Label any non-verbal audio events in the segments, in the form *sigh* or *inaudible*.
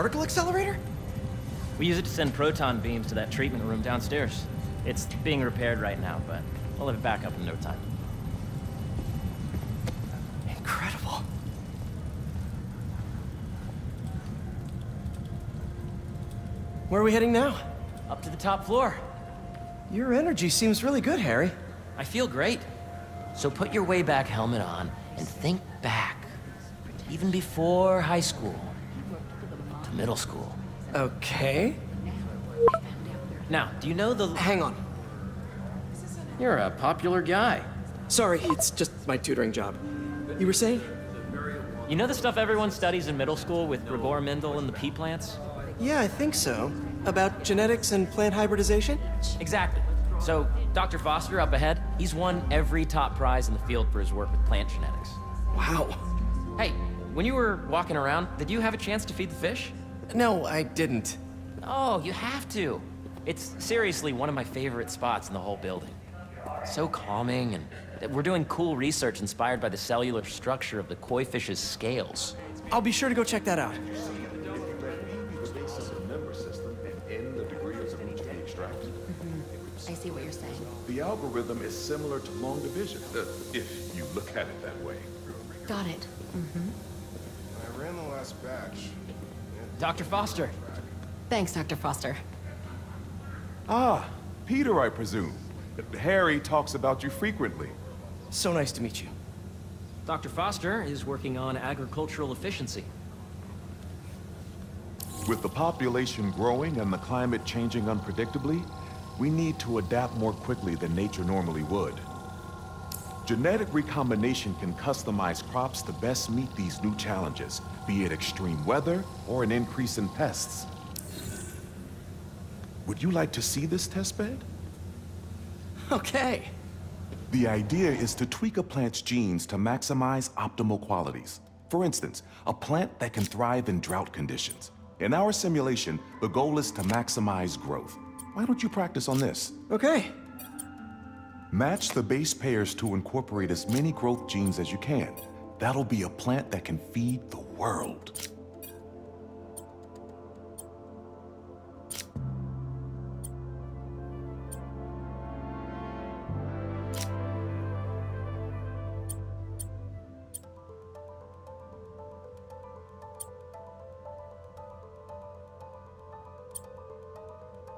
particle accelerator? We use it to send proton beams to that treatment room downstairs. It's being repaired right now, but we'll have it back up in no time. Incredible. Where are we heading now? Up to the top floor. Your energy seems really good, Harry. I feel great. So put your way back helmet on and think back. Even before high school. To middle school. Okay. Now, do you know the... Hang on. You're a popular guy. Sorry, it's just my tutoring job. You were saying? You know the stuff everyone studies in middle school with Gregor Mendel and the pea plants? Yeah, I think so. About genetics and plant hybridization? Exactly. So, Dr. Foster up ahead, he's won every top prize in the field for his work with plant genetics. Wow. Hey, when you were walking around, did you have a chance to feed the fish? No, I didn't. Oh, you have to. It's seriously one of my favorite spots in the whole building. So calming, and we're doing cool research inspired by the cellular structure of the koi fish's scales. I'll be sure to go check that out. I see what you're saying. The algorithm is similar to long division, uh, if you look at it that way. Got it. I ran the last batch. Dr. Foster, Thanks, Dr. Foster. Ah, Peter, I presume. Harry talks about you frequently. So nice to meet you. Dr. Foster is working on agricultural efficiency. With the population growing and the climate changing unpredictably, we need to adapt more quickly than nature normally would. Genetic recombination can customize crops to best meet these new challenges, be it extreme weather or an increase in pests. Would you like to see this testbed? Okay. The idea is to tweak a plant's genes to maximize optimal qualities. For instance, a plant that can thrive in drought conditions. In our simulation, the goal is to maximize growth. Why don't you practice on this? Okay. Match the base pairs to incorporate as many growth genes as you can. That'll be a plant that can feed the world.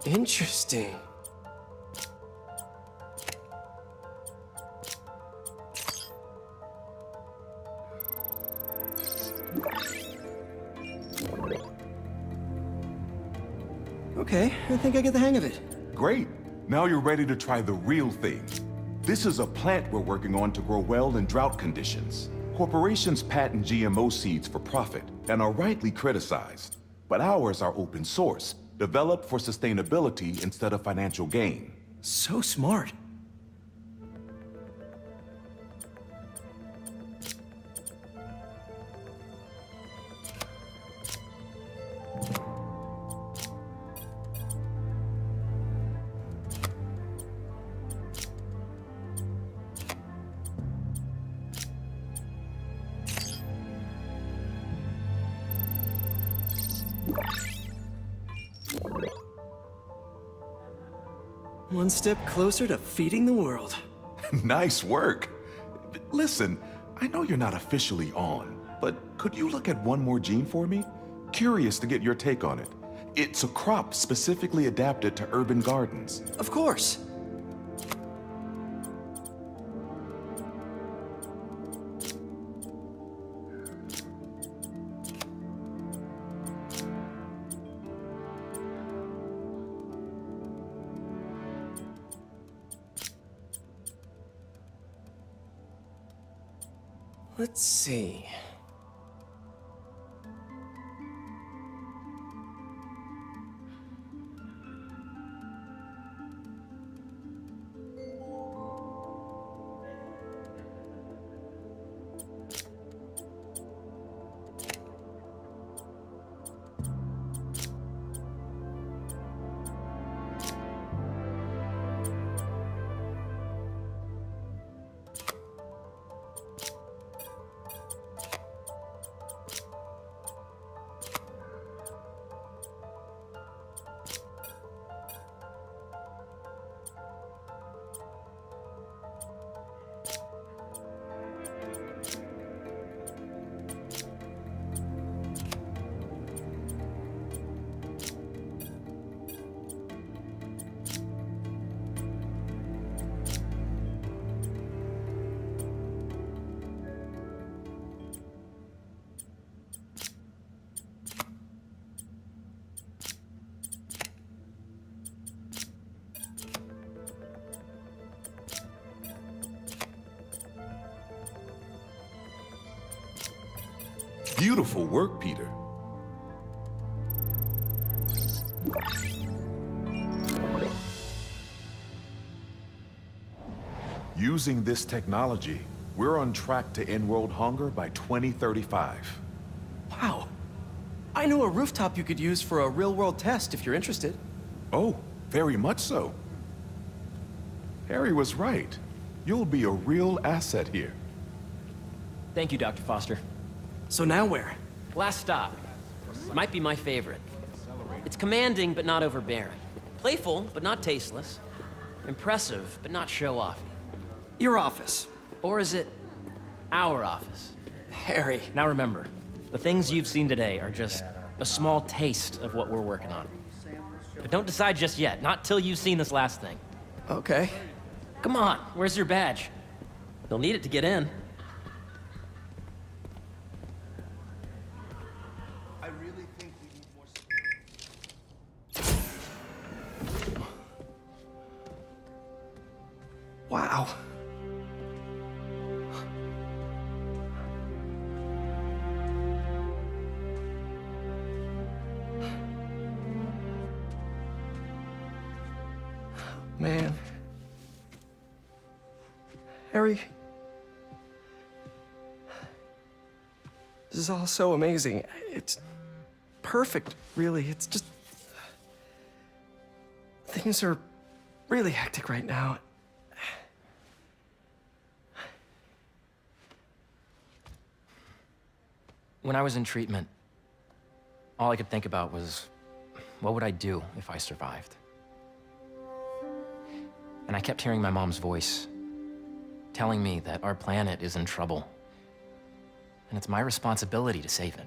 Interesting. Okay, I think I get the hang of it. Great. Now you're ready to try the real thing. This is a plant we're working on to grow well in drought conditions. Corporations patent GMO seeds for profit and are rightly criticized. But ours are open source, developed for sustainability instead of financial gain. So smart. One step closer to feeding the world. *laughs* nice work. Listen, I know you're not officially on, but could you look at one more gene for me? Curious to get your take on it. It's a crop specifically adapted to urban gardens. Of course. Let's see. Beautiful work, Peter. Using this technology, we're on track to end world hunger by 2035. Wow. I know a rooftop you could use for a real-world test if you're interested. Oh, very much so. Harry was right. You'll be a real asset here. Thank you, Dr. Foster. So now where? Last stop. Might be my favorite. It's commanding, but not overbearing. Playful, but not tasteless. Impressive, but not show-off. Your office. Or is it our office? Harry. Now remember, the things you've seen today are just a small taste of what we're working on. But don't decide just yet, not till you've seen this last thing. Okay. Come on, where's your badge? You'll need it to get in. All so amazing. It's perfect, really. It's just. Things are really hectic right now. When I was in treatment, all I could think about was, what would I do if I survived? And I kept hearing my mom's voice, telling me that our planet is in trouble. And it's my responsibility to save it.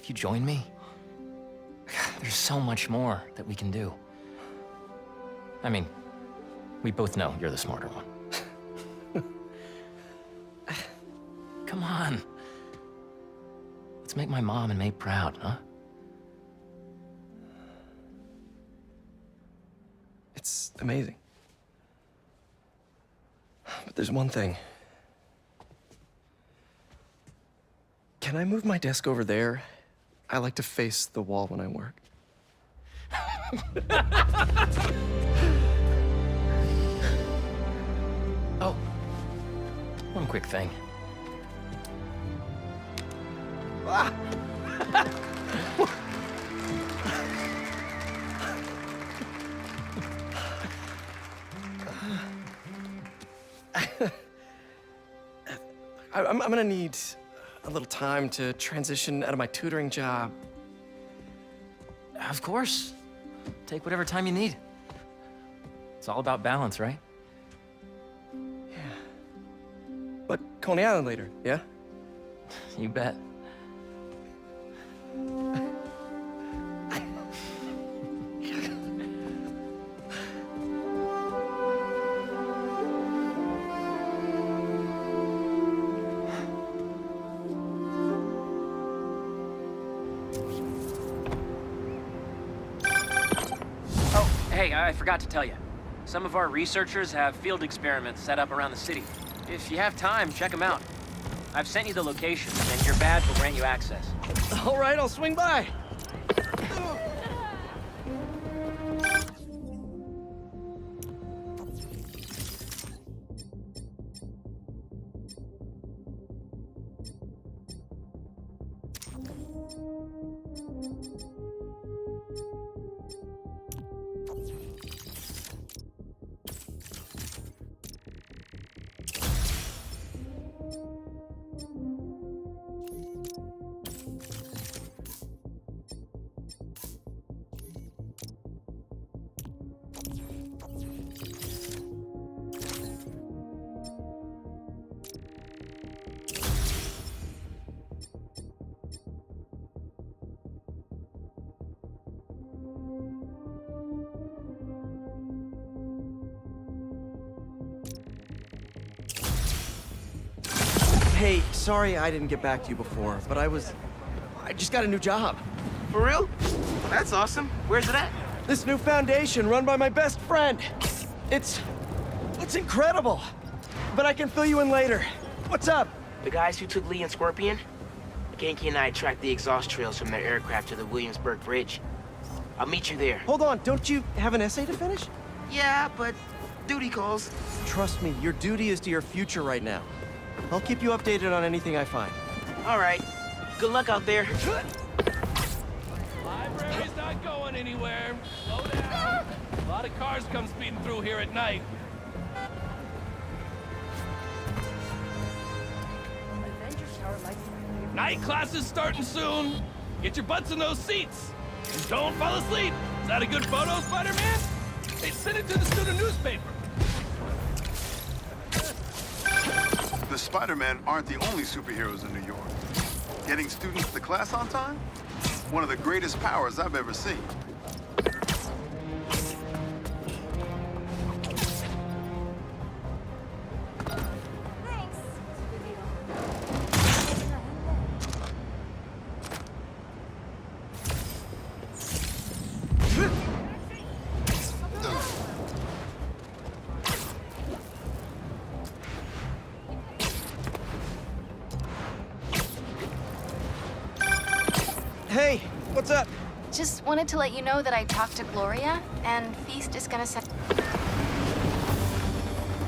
If you join me, *sighs* there's so much more that we can do. I mean, we both know you're the smarter one. *laughs* Come on. Let's make my mom and May proud, huh? It's amazing. But there's one thing. Can I move my desk over there? I like to face the wall when I work. *laughs* Oh, one quick thing. I'm, I'm gonna need a little time to transition out of my tutoring job. Of course. Take whatever time you need. It's all about balance, right? Yeah. But Coney Island later, yeah? You bet. Oh, hey, I forgot to tell you. Some of our researchers have field experiments set up around the city. If you have time, check them out. I've sent you the locations, and your badge will grant you access. All right, I'll swing by. Hey, sorry I didn't get back to you before, but I was... I just got a new job. For real? That's awesome. Where's it at? This new foundation run by my best friend. It's... it's incredible. But I can fill you in later. What's up? The guys who took Li and Scorpion? Ganke and I tracked the exhaust trails from their aircraft to the Williamsburg Bridge. I'll meet you there. Hold on, don't you have an essay to finish? Yeah, but duty calls. Trust me, your duty is to your future right now. I'll keep you updated on anything I find. All right. Good luck out there. Library's not going anywhere. Slow down. A lot of cars come speeding through here at night. Night class is starting soon. Get your butts in those seats. And don't fall asleep. Is that a good photo, Spider-Man? Hey, send it to the student newspaper. The Spider-Man aren't the only superheroes in New York. Getting students to class on time? One of the greatest powers I've ever seen. Wanted to let you know that I talked to Gloria, and Feast is gonna send.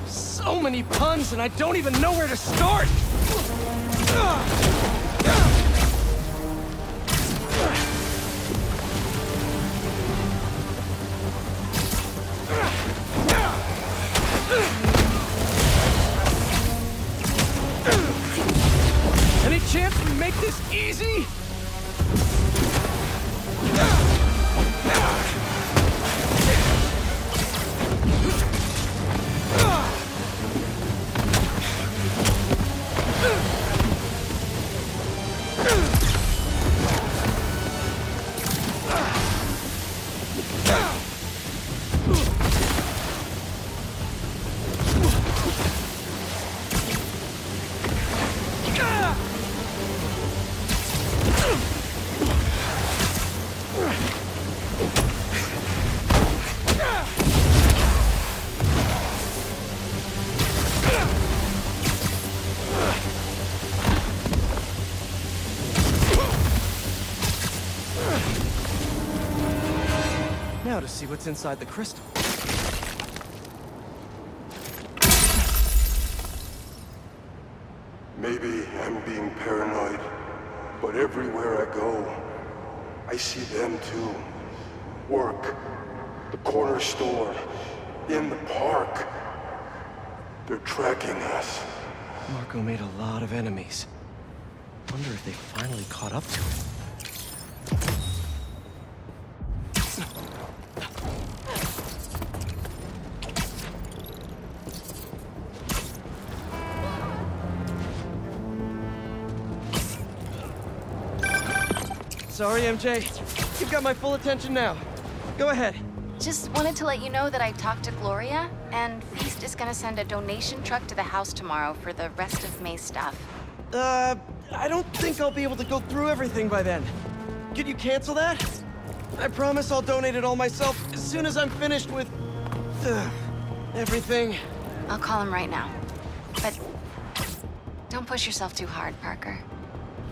So many puns and I don't even know where to start! Any chance we make this easy? See what's inside the crystal. Maybe I'm being paranoid, but everywhere I go, I see them too. Work, the corner store, in the park. They're tracking us. Marco made a lot of enemies. Wonder if they finally caught up to him. Sorry, MJ. You've got my full attention now. Go ahead. Just wanted to let you know that I talked to Gloria, and Feast is gonna send a donation truck to the house tomorrow for the rest of May's stuff. Uh, I don't think I'll be able to go through everything by then. Could you cancel that? I promise I'll donate it all myself as soon as I'm finished with... Uh, everything. I'll call him right now. But don't push yourself too hard, Parker.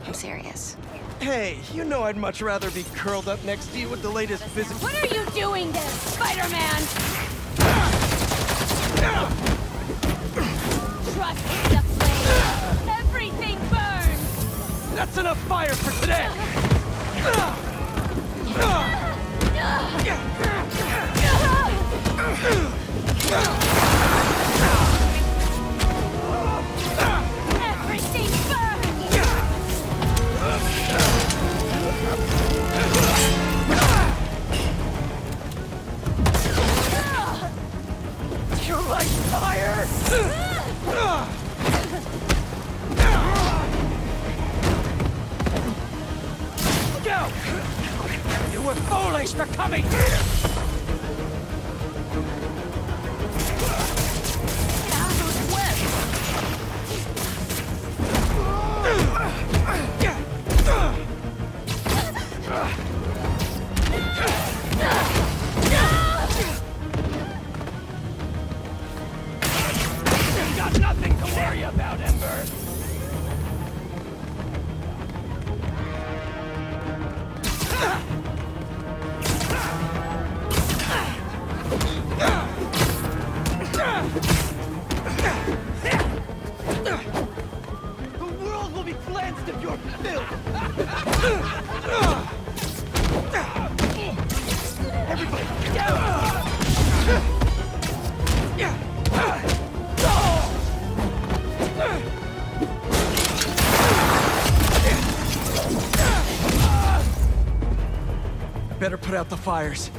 I'm serious. Hey, you know I'd much rather be curled up next to you with the latest physics. What are you doing then, Spider-Man? Trust the flame. Everything burns. That's enough fire for today! Everything of your filth! Everybody, down! Better put out the fires.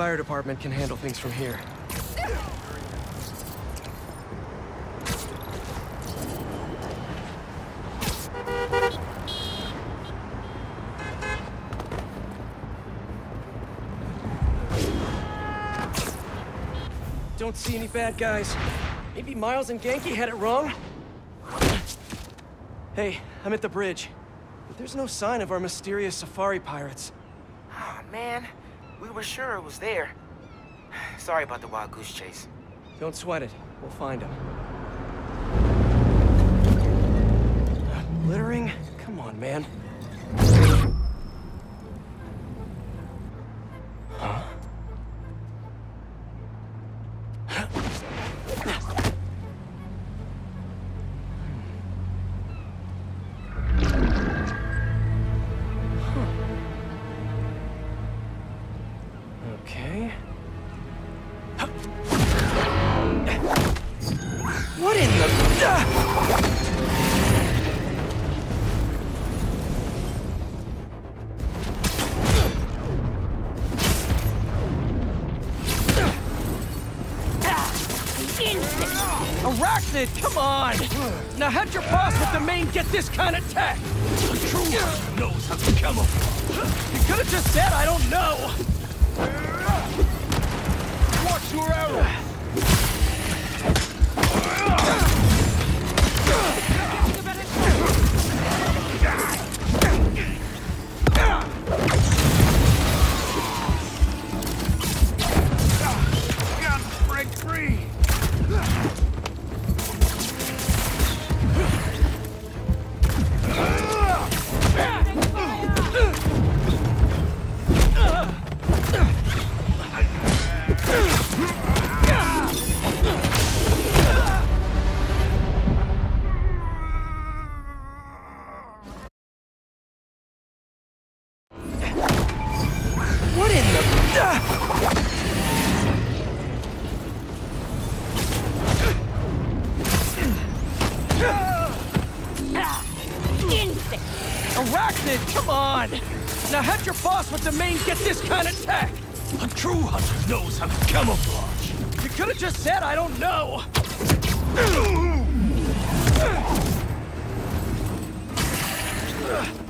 Fire department can handle things from here. Don't see any bad guys. Maybe Miles and Ganke had it wrong? Hey, I'm at the bridge. But there's no sign of our mysterious safari pirates. Oh, man. We were sure it was there. *sighs* Sorry about the wild goose chase. Don't sweat it. We'll find them. Littering? Come on, man. On! Now how'd your boss with the mane get this kind of tech? True knows how to camouflage. You could've just said I don't know! Watch your arrow!